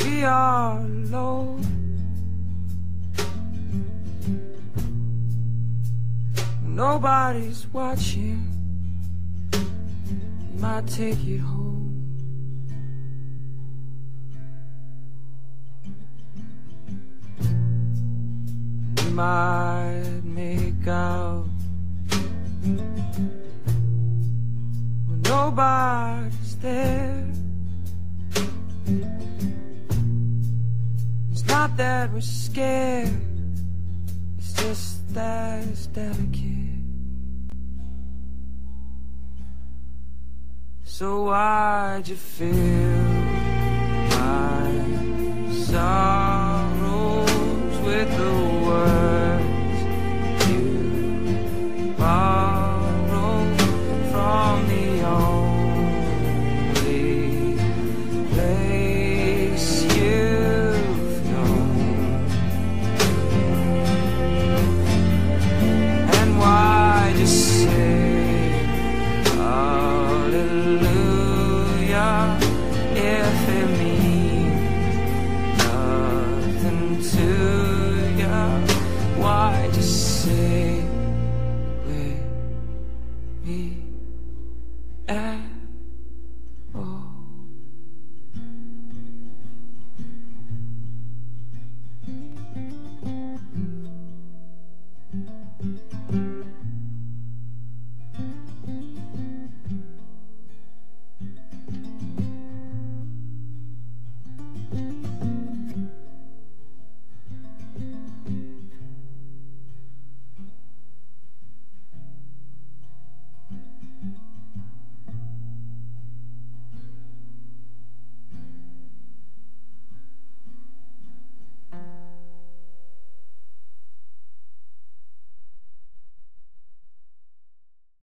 We are low. Nobody's watching. Might take it home. might make out nobody's there. It's not that we're scared, it's just that it's delicate. So why'd you feel? if it means nothing to you. Why just say with me?